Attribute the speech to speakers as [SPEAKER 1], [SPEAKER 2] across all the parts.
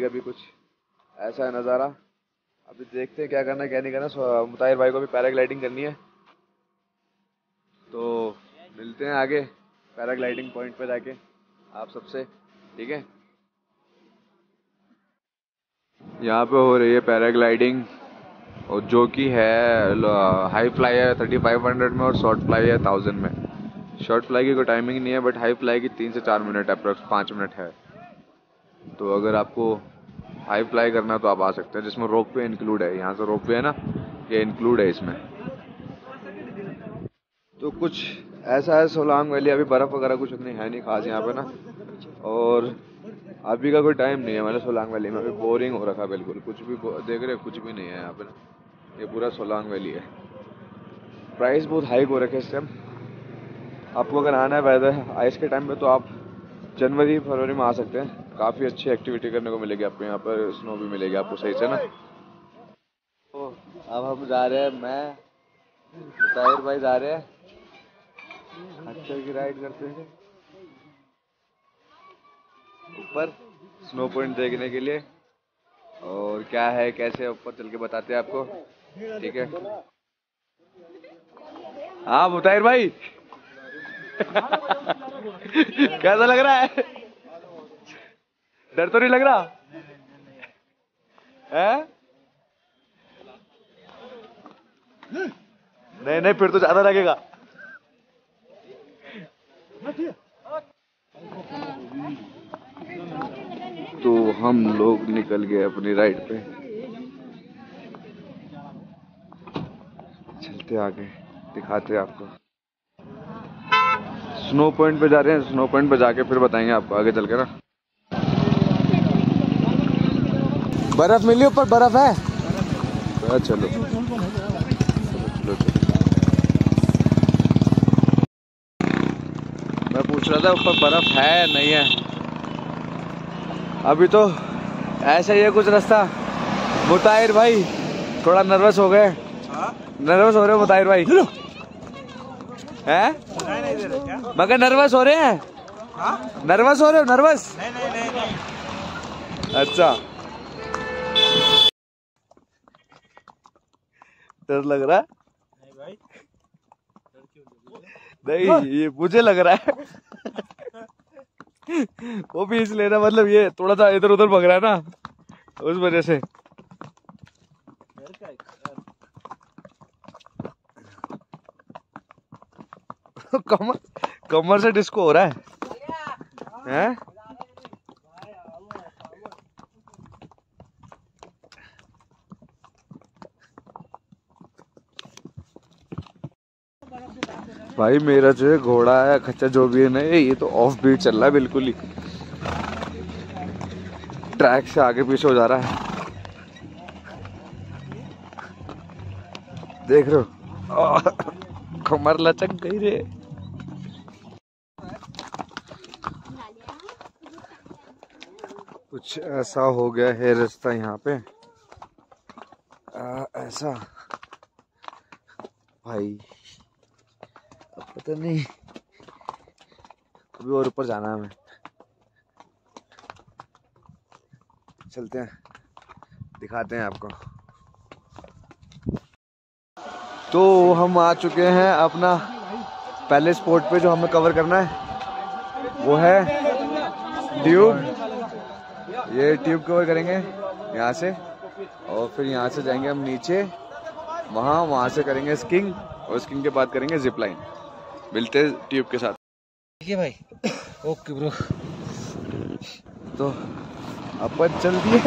[SPEAKER 1] का भी कुछ। ऐसा है नज़ारा। अभी देखते हैं क्या करना है, क्या नहीं करना मुताहिर भाई को भी पैराग्लाइडिंग करनी है। तो मिलते हैं आगे पैराग्लाइडिंग पॉइंट पे जाके आप सबसे, ठीक है? यहाँ पे हो रही है पैराग्लाइडिंग और जो कि है हाई फ्लाई है थर्टी फाइव हंड्रेड में और शॉर्ट फ्लाई है थाउज़ेंड में। शॉर्ट फ्लाई की कोई टाइमिंग नहीं है, बट हाई फ्लाई की तीन से चार मिनट अप्रोक्स, पाँच मिनट है। तो अगर आपको हाई फ्लाई करना तो आप आ सकते हैं, जिसमें रोप वे इंक्लूड है। यहाँ से रोप वे है ना, ये इंक्लूड है इसमें। तो कुछ ऐसा है सोलांग वैली अभी बर्फ़ वगैरह कुछ उतनी है नहीं खास यहाँ पे ना। और अभी का कोई टाइम नहीं है मैंने सोलांग वैली में अभी बोरिंग हो रखा बिल्कुल। कुछ भी देख रहे कुछ भी नहीं है यहाँ पे ना। ये पूरा सोलांग वैली है। प्राइस बहुत हाई हो रखे इस टाइम आपको अगर आना है वैदर आइस के टाइम पे तो आप जनवरी, फरवरी में आ सकते हैं। काफ़ी अच्छी एक्टिविटी करने को मिलेगी आपको, यहाँ पर स्नो भी मिलेगी आपको, सही से ना? तो अब हम जा रहे हैं, मैं ताहिर भाई जा रहे हैं। खच्चर की राइड करते हैं। ऊपर स्नो पॉइंट देखने के लिए। और क्या है, कैसे ऊपर चल के बताते हैं आपको। ठीक है। हाँ मुताहिर भाई। कैसा लग रहा है? डर तो नहीं लग रहा? है? नहीं नहीं, फिर तो ज़्यादा लगेगा। तो हम लोग निकल गए अपनी राइड पे। चलते आगे, दिखाते आपको। स्नो पॉइंट पे जा रहे हैं स्नो पॉइंट पे जाके फिर बताएँगे आपको, आगे चल के ना। बर्फ़ मिली ऊपर बर्फ़ है? चलो चलो। चलो मैं पूछ रहा था ऊपर बर्फ़ है नहीं है। अभी तो ऐसा ही है कुछ रास्ता। मुताहिर भाई थोड़ा नर्वस हो गए। नर्वस हो रहे हो मुताहिर भाई? हैं? मगर नर्वस हो रहे हैं? नर्वस हो रहे हो नर्वस अच्छा। डर लग रहा है। नहीं भाई। नहीं ये मुझे लग रहा है। वो भी इसलिए ना मतलब ये थोड़ा सा इधर उधर भग रहा है ना उस वजह से। कमर कमर से डिस्को हो रहा है। हैं? भाई मेरा जो है घोड़ा है खच्चा जो भी है ना ये तो ऑफ़ बीट चल रहा है बिल्कुल ही। ट्रैक से आगे पीछे हो जा रहा है। देख रहे हो? कमर लचक गई रे। कुछ ऐसा हो गया है रास्ता यहाँ पे। आ, ऐसा। भाई। पता नहीं। अभी और ऊपर जाना है हमें। चलते हैं। दिखाते हैं आपको। तो हम आ चुके हैं अपना पहले स्पॉट पे जो हमें कवर करना है। वो है ट्यूब ये ट्यूब कवर करेंगे यहाँ से। और फिर यहाँ से जाएँगे हम नीचे। वहाँ वहाँ से करेंगे स्किंग और स्किंग के बाद करेंगे जिप लाइन मिलते हैं ट्यूब के साथ।
[SPEAKER 2] ठीक है भाई। Okay bro.
[SPEAKER 1] तो अपन चल दिए।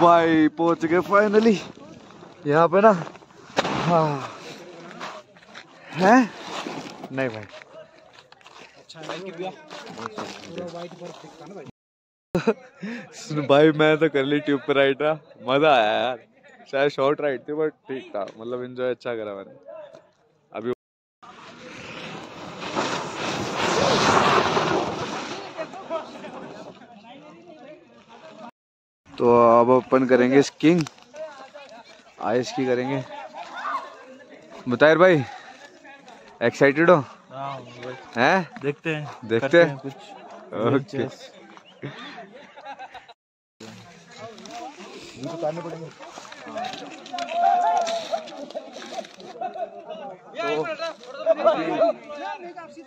[SPEAKER 1] भाई पहुँच गए फाइनली यहाँ पे ना हाँ। है? नहीं भाई। अच्छा भाई मैं तो कर ली ट्यूब पे राइड ना। मज़ा आया यार। शायद शॉर्ट राइड थी बट ठीक था। मतलब एंजॉय अच्छा करा मैंने। अभी तो अब अपन करेंगे स्किंग। आइस की करेंगे। मुताहिर भाई एक्साइटेड हो?
[SPEAKER 2] हाँ,
[SPEAKER 1] हैं?
[SPEAKER 2] देखते हैं।
[SPEAKER 1] देखते हैं?
[SPEAKER 2] कुछ।
[SPEAKER 1] ओके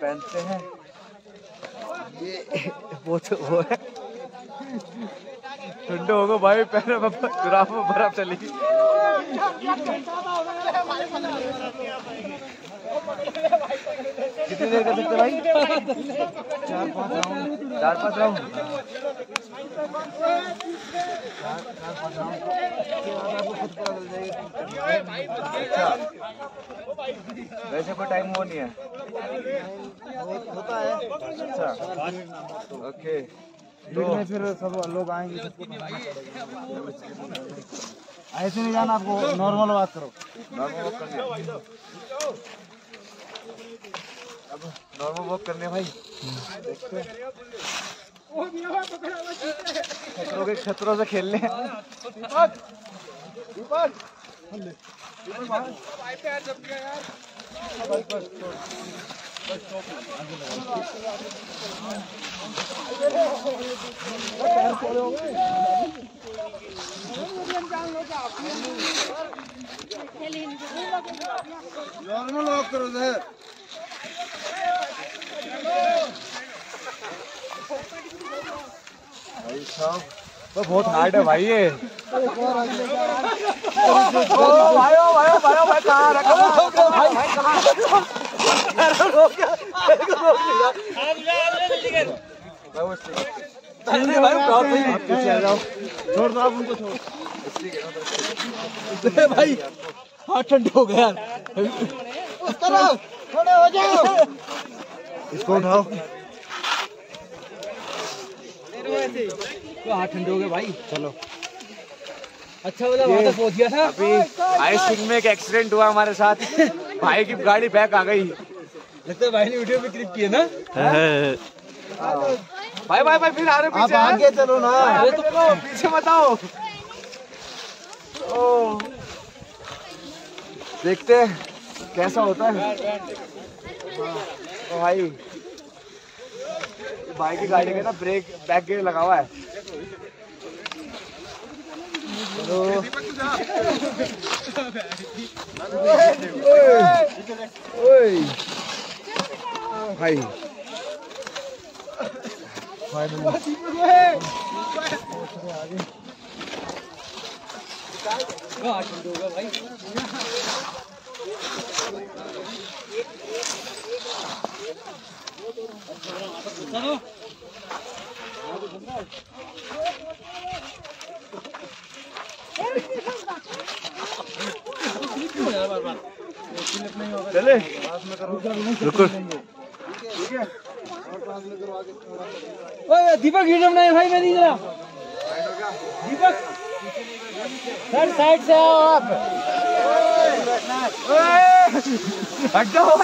[SPEAKER 2] पहनते हैं। ये वो तो वो है
[SPEAKER 1] ठंडे हो गए भाई पहले ग्राफ में बर्फ़ चली
[SPEAKER 2] कितनी देर कर सकते भाई? चार पाँच राउंड। चार पाँच राउंड।
[SPEAKER 1] वैसे कोई टाइम वो नहीं है।
[SPEAKER 2] होता है
[SPEAKER 1] अच्छा। ओके।
[SPEAKER 2] फिर में फिर सब लोग आएँगे ऐसे नहीं जाना आपको नॉर्मल बात करो।
[SPEAKER 1] नॉर्मल करनी अब नॉर्मल वॉक करने भाई।
[SPEAKER 2] के खतरों से खेलने नॉर्मल वॉक करो सर
[SPEAKER 1] भाई साहब तो बहुत हार्ड है भाई ये।
[SPEAKER 2] छोड़ दो आप उनको छोड़। भाई हाथ ठंडे हो गए यार। खड़े हो जाओ। इसको उठाओ। हाथ ठंडे हो गए भाई। चलो। अच्छा वाला वहाँ तक पहुँच गया था?
[SPEAKER 1] अभी आइसिंग में एक एक्सीडेंट हुआ हमारे साथ। भाई की गाड़ी बैक आ गई।
[SPEAKER 2] लगता है भाई ने वीडियो में क्लिप की है ना?
[SPEAKER 1] भाई भाई भाई फिर आ रहे पीछे हैं?
[SPEAKER 2] आगे चलो ना।
[SPEAKER 1] अरे तो पीछे बताओ ओ। देखते कैसा होता है। ओ भाई। भाई की गाड़ी में ना ब्रेक बैक गियर लगा हुआ है। भाई।
[SPEAKER 2] भाई चलो।
[SPEAKER 1] रुको
[SPEAKER 2] ओए, दीपक वीडियो बनाए भाई, मैं नहीं जरा दीपक, सर, साइड से आओ आप।
[SPEAKER 1] हट जाओ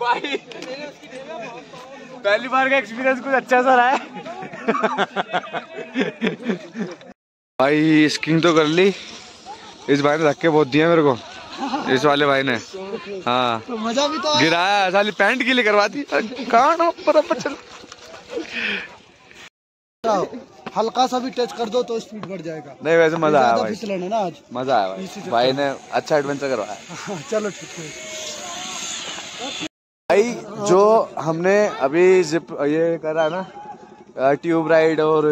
[SPEAKER 1] भाई पहली बार का एक्सपीरियंस कुछ अच्छा सा रहा है। भाई स्कीइंग तो कर ली। इस भाई ने धक्के बहुत दिए मेरे को। इस वाले भाई ने। हाँ।
[SPEAKER 2] मज़ा भी तो
[SPEAKER 1] गिराया साली पैंट के लिए करवा दी। कहाँ बराबर चल।
[SPEAKER 2] हल्का सा भी टच कर दो तो स्पीड बढ़ जाएगा।
[SPEAKER 1] नहीं वैसे मज़ा आया भाई।
[SPEAKER 2] फिसलन ना आज।
[SPEAKER 1] मज़ा आया भाई। भाई ने अच्छा एडवेंचर करवाया।
[SPEAKER 2] चलो ठीक है।
[SPEAKER 1] भाई जो हमने अभी जिप ये करा ना ट्यूब राइड और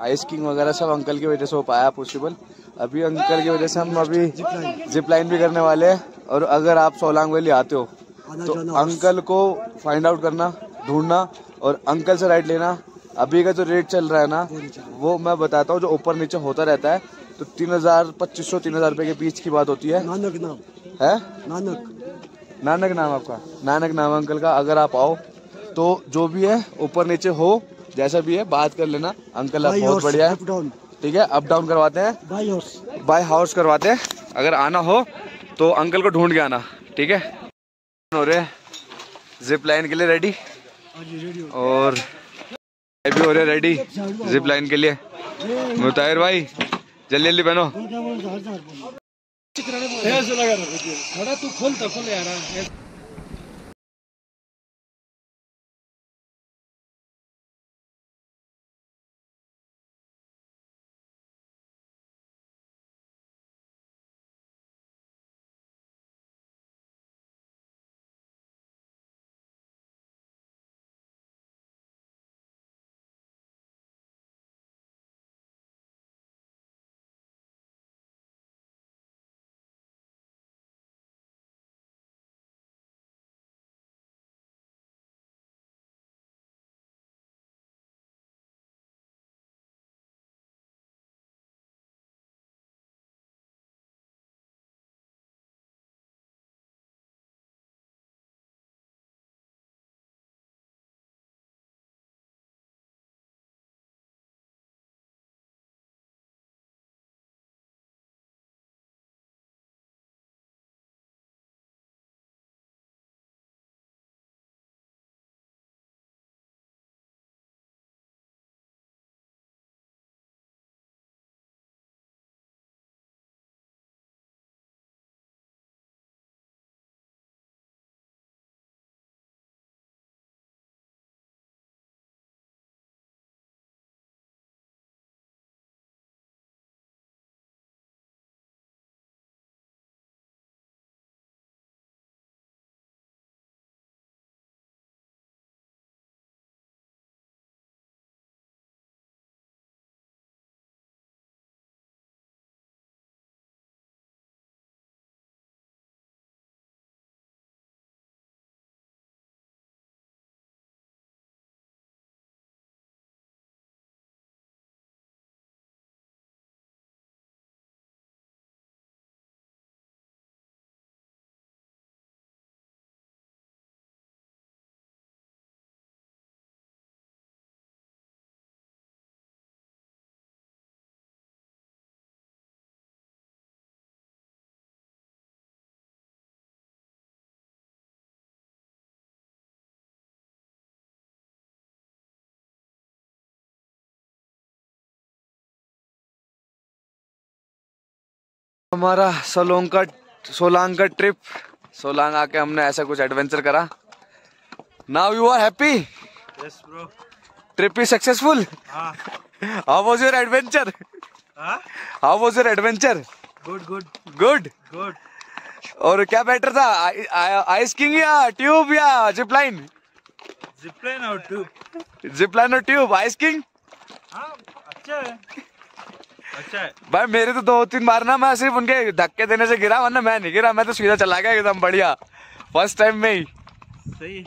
[SPEAKER 1] आइस किंग वगैरह सब अंकल की वजह से हो पाया पॉसिबल अभी अंकल की वजह से हम अभी जिप लाइन भी करने वाले हैं। और अगर आप सोलांग वैली आते हो तो अंकल को फाइंड आउट करना ढूंढना। और अंकल से राइड लेना। अभी का जो रेट चल रहा है ना वो मैं बताता हूँ जो ऊपर नीचे होता रहता है तो तीन हज़ार पच्चीस सौ तीन हज़ार रुपए के बीच की बात होती है।
[SPEAKER 2] नानक नाम।
[SPEAKER 1] है?
[SPEAKER 2] नानक।
[SPEAKER 1] नानक नाम आपका। नानक नाम अंकल का अगर आप आओ तो जो भी है ऊपर नीचे हो जैसा भी है बात कर लेना। अंकल आप बहुत बढ़िया है। ठीक है अप डाउन करवाते हैं।
[SPEAKER 2] बाई हॉर्स
[SPEAKER 1] बाय हाउस करवाते हैं। अगर आना हो तो अंकल को ढूंढ के आना। ठीक है? हो रहे जिप लाइन के लिए रेडी और भी हो रहे रेडी जिप लाइन के लिए। मुताहिर भाई, जल्दी जल्दी बनो
[SPEAKER 2] तू खोल तो खोल यार।
[SPEAKER 1] हमारा सोलोंग का सोलांग का ट्रिप सोलांग आके हमने ऐसा कुछ एडवेंचर करा। Now you are happy
[SPEAKER 2] Yes, bro.
[SPEAKER 1] Trip is successful how was your adventure how was your adventure
[SPEAKER 2] good, good,
[SPEAKER 1] good
[SPEAKER 2] good.
[SPEAKER 1] और क्या बेटर था? आइस किंग या ट्यूब या zip line
[SPEAKER 2] Zipline out too.
[SPEAKER 1] Zip और tube ice king
[SPEAKER 2] हाँ अच्छा है। अच्छा।
[SPEAKER 1] भाई मेरे तो दो तीन बार ना मैं सिर्फ़ उनके धक्के देने से गिरा वरना मैं नहीं गिरा मैं तो सीधा चला गया एकदम बढ़िया। फ़र्स्ट टाइम में ही।
[SPEAKER 2] सही।